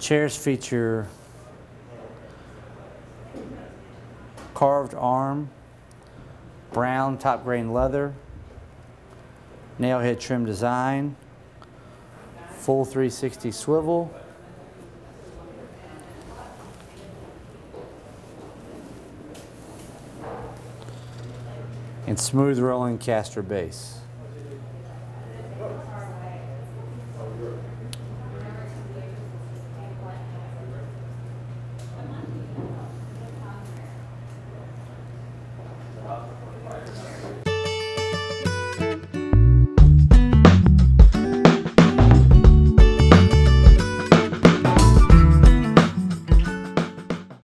Chairs feature carved arm, brown top grain leather, nail head trim design, full 360 swivel, and smooth rolling caster base. about